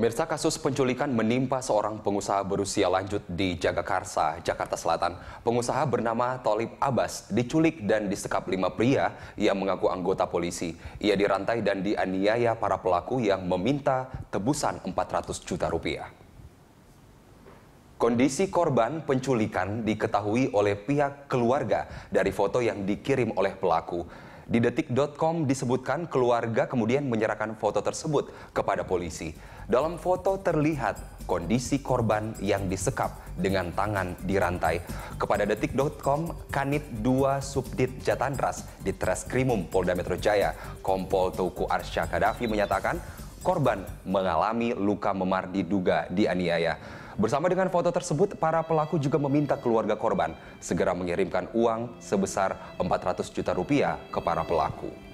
Pemirsa kasus penculikan menimpa seorang pengusaha berusia lanjut di Jagakarsa, Jakarta Selatan. Pengusaha bernama Tolib Abbas diculik dan disekap lima pria yang mengaku anggota polisi. Ia dirantai dan dianiaya para pelaku yang meminta tebusan 400 juta rupiah. Kondisi korban penculikan diketahui oleh pihak keluarga dari foto yang dikirim oleh pelaku. Di detik.com disebutkan keluarga kemudian menyerahkan foto tersebut kepada polisi. Dalam foto terlihat kondisi korban yang disekap dengan tangan dirantai. Kepada detik.com, Kanit 2 Subdit Jatandras di Treskrimum Polda Metro Jaya, Kompol Tuku Arsya Kadafi menyatakan korban mengalami luka memar diduga dianiaya. Bersama dengan foto tersebut, para pelaku juga meminta keluarga korban segera mengirimkan uang sebesar 400 juta rupiah ke para pelaku.